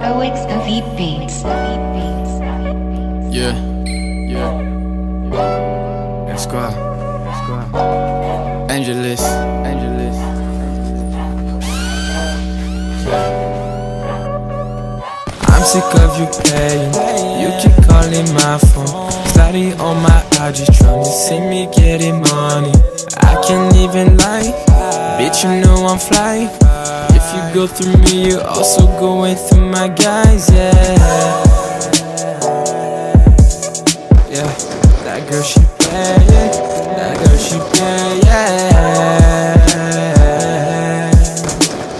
OX Beat Beats. Yeah, yeah. Let's go out. Let's go out. Angeles, Angeles. I'm sick of you paying. You keep calling my phone. Sliding on my IG, trying to see me getting money. I can't even lie. Bitch, you know I'm fly. If you go through me, you're also going through my guys, yeah. Yeah, that girl she paying. That girl she paying, yeah.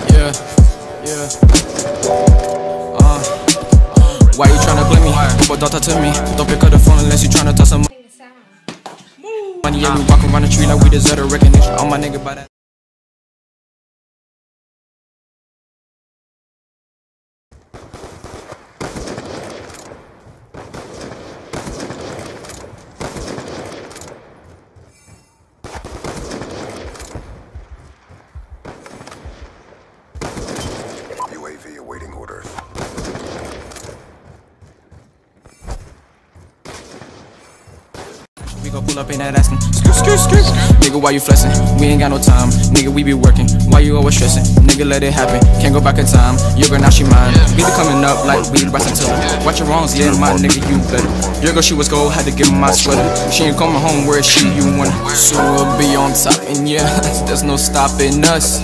Yeah, yeah. Uh, why you tryna blame me? But daughter to me. Don't pick up the phone unless you tryna talk some money. Yeah, we walk around the tree like we deserve a recognition. All my nigga by that. UAV awaiting orders. We gon' pull up in that asking. Skirt, skirt, skirt. Nigga, why you flexing? We ain't got no time. Nigga, we be working. Why you always stressing? Nigga, let it happen. Can't go back in time. Your girl, now she mine. Be the coming up like we Bryson Tiller. Watch your wrongs, yeah, my nigga, you better. Your girl, she was gold, had to give her my sweater. She ain't coming home, where she? You want So we'll be on top, and yeah, there's no stopping us.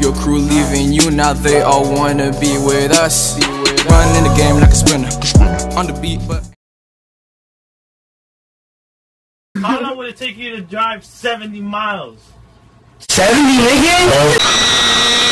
Your crew leaving you, now they all wanna be with us. Running the game like a sprinter. On the beat, but. How long would it take you to drive 70 miles? 70 nigga? Oh.